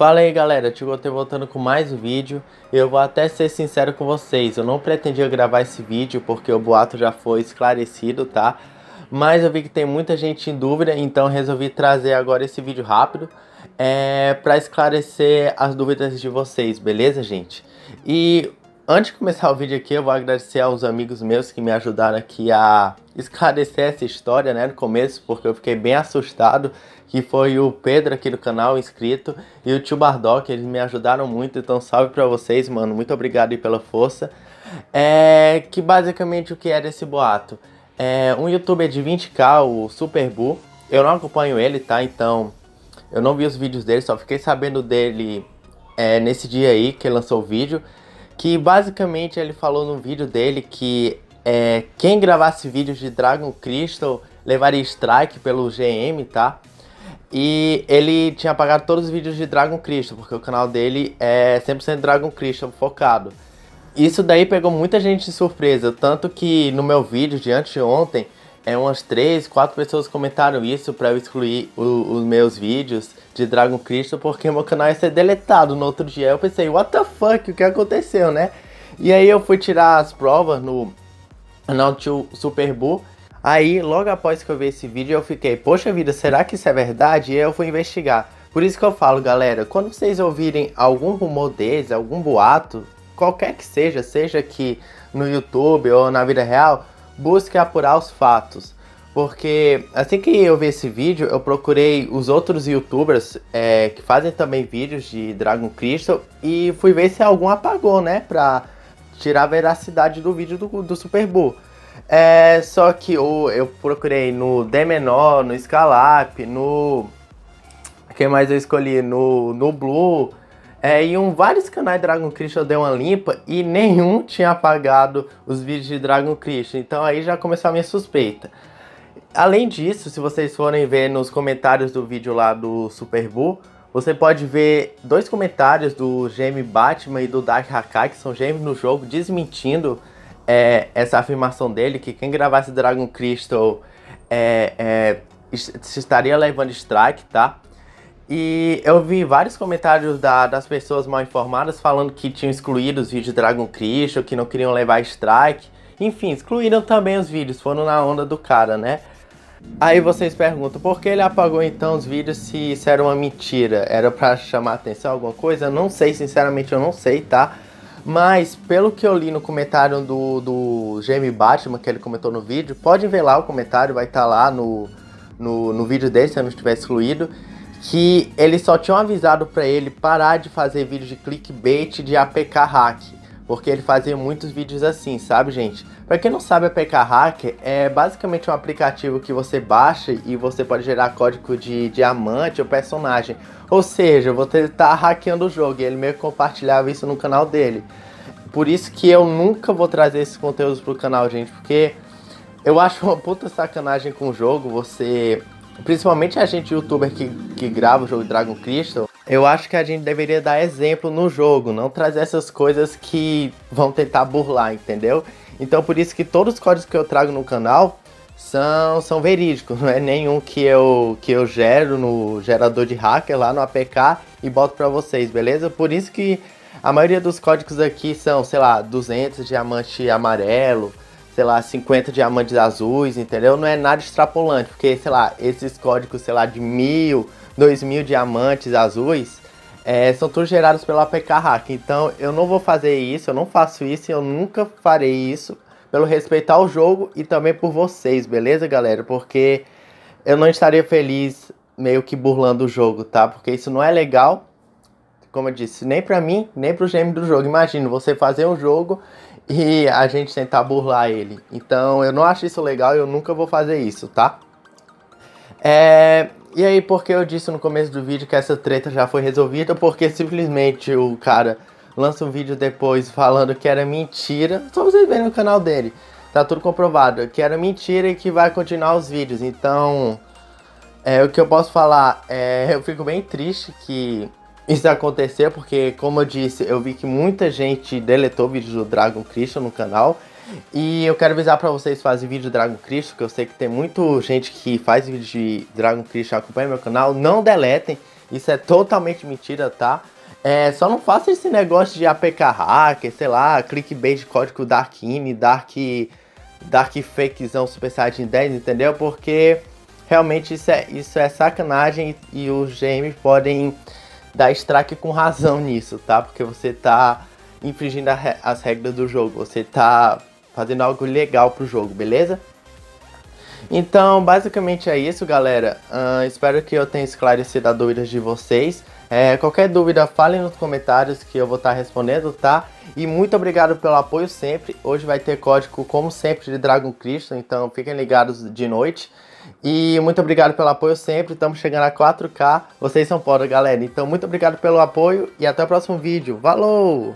Fala aí galera, Tigotei voltando com mais um vídeo Eu vou até ser sincero com vocês Eu não pretendia gravar esse vídeo porque o boato já foi esclarecido, tá? Mas eu vi que tem muita gente em dúvida Então resolvi trazer agora esse vídeo rápido é, Pra esclarecer as dúvidas de vocês, beleza gente? E Antes de começar o vídeo aqui, eu vou agradecer aos amigos meus que me ajudaram aqui a esclarecer essa história, né, no começo, porque eu fiquei bem assustado, que foi o Pedro aqui do canal, inscrito, e o tio Bardock, eles me ajudaram muito, então salve pra vocês, mano, muito obrigado aí pela força. É, que basicamente o que era esse boato? É, um youtuber de 20k, o Superbu, eu não acompanho ele, tá, então eu não vi os vídeos dele, só fiquei sabendo dele é, nesse dia aí que lançou o vídeo, que basicamente ele falou no vídeo dele que é, quem gravasse vídeos de Dragon Crystal levaria strike pelo GM, tá? E ele tinha apagado todos os vídeos de Dragon Crystal, porque o canal dele é 100% Dragon Crystal focado. Isso daí pegou muita gente de surpresa, tanto que no meu vídeo de anteontem, é, umas 3, 4 pessoas comentaram isso para eu excluir o, os meus vídeos de Dragon Crystal porque meu canal ia ser deletado no outro dia. Eu pensei, what the fuck, o que aconteceu, né? E aí eu fui tirar as provas no do Super Bull. Aí, logo após que eu vi esse vídeo, eu fiquei, poxa vida, será que isso é verdade? E aí eu fui investigar. Por isso que eu falo, galera, quando vocês ouvirem algum rumor deles, algum boato, qualquer que seja, seja aqui no YouTube ou na vida real, busque apurar os fatos. Porque assim que eu vi esse vídeo, eu procurei os outros youtubers é, que fazem também vídeos de Dragon Crystal e fui ver se algum apagou, né? Pra tirar a veracidade do vídeo do, do Super Bull. É, só que eu, eu procurei no D menor, no Scalap, no. Quem mais eu escolhi? No, no Blue, é, e um, vários canais Dragon Crystal deu uma limpa e nenhum tinha apagado os vídeos de Dragon Crystal. Então aí já começou a minha suspeita. Além disso, se vocês forem ver nos comentários do vídeo lá do Super Bull, você pode ver dois comentários do GM Batman e do Dark Hakai, que são gêmeos no jogo, desmentindo é, essa afirmação dele, que quem gravasse Dragon Crystal é, é, estaria levando strike, tá? E eu vi vários comentários da, das pessoas mal informadas falando que tinham excluído os vídeos de Dragon Crystal, que não queriam levar strike. Enfim, excluíram também os vídeos, foram na onda do cara, né? Aí vocês perguntam, por que ele apagou então os vídeos se isso era uma mentira? Era pra chamar atenção, alguma coisa? Eu não sei, sinceramente eu não sei, tá? Mas pelo que eu li no comentário do, do Jamie Batman, que ele comentou no vídeo, pode ver lá o comentário, vai estar tá lá no, no, no vídeo dele, se eu não estiver excluído que eles só tinham avisado para ele parar de fazer vídeos de clickbait de APK hack, porque ele fazia muitos vídeos assim, sabe, gente? Para quem não sabe, APK hacker é basicamente um aplicativo que você baixa e você pode gerar código de diamante ou personagem. Ou seja, você tá hackeando o jogo e ele meio que compartilhava isso no canal dele. Por isso que eu nunca vou trazer esses conteúdos pro canal, gente, porque eu acho uma puta sacanagem com o jogo você principalmente a gente youtuber que, que grava o jogo Dragon Crystal, eu acho que a gente deveria dar exemplo no jogo, não trazer essas coisas que vão tentar burlar, entendeu? Então por isso que todos os códigos que eu trago no canal são, são verídicos, não é nenhum que eu, que eu gero no gerador de hacker lá no APK e boto para vocês, beleza? Por isso que a maioria dos códigos aqui são, sei lá, 200 diamante amarelo, sei lá, 50 diamantes azuis, entendeu? Não é nada extrapolante, porque, sei lá, esses códigos, sei lá, de mil, dois mil diamantes azuis, é, são todos gerados pelo APK Hack. Então, eu não vou fazer isso, eu não faço isso, eu nunca farei isso, pelo respeito ao jogo e também por vocês, beleza, galera? Porque eu não estaria feliz meio que burlando o jogo, tá? Porque isso não é legal, como eu disse, nem pra mim, nem pro GM do jogo. Imagina, você fazer um jogo e a gente tentar burlar ele. Então eu não acho isso legal e eu nunca vou fazer isso, tá? É, e aí, porque eu disse no começo do vídeo que essa treta já foi resolvida? Porque simplesmente o cara lança um vídeo depois falando que era mentira. Só vocês verem no canal dele. Tá tudo comprovado. Que era mentira e que vai continuar os vídeos. Então, é, o que eu posso falar é. Eu fico bem triste que isso aconteceu porque, como eu disse, eu vi que muita gente deletou vídeos do Dragon Christian no canal. E eu quero avisar pra vocês que fazem vídeo de Dragon Christian, que eu sei que tem muita gente que faz vídeo de Dragon Christian acompanha meu canal. Não deletem Isso é totalmente mentira, tá? É, só não faça esse negócio de APK hacker, sei lá, clickbait de código Darkine, Dark, Dark Fakezão Super Saiyajin 10, entendeu? Porque realmente isso é, isso é sacanagem e, e os GMs podem dar strike com razão nisso, tá? Porque você tá infringindo re as regras do jogo, você tá fazendo algo legal pro jogo, beleza? Então, basicamente é isso, galera. Uh, espero que eu tenha esclarecido as dúvidas de vocês. É, qualquer dúvida, falem nos comentários que eu vou estar tá respondendo, tá? E muito obrigado pelo apoio sempre. Hoje vai ter código, como sempre, de Dragon Crystal, então fiquem ligados de noite. E muito obrigado pelo apoio sempre. Estamos chegando a 4K. Vocês são foda, galera. Então, muito obrigado pelo apoio e até o próximo vídeo. Falou!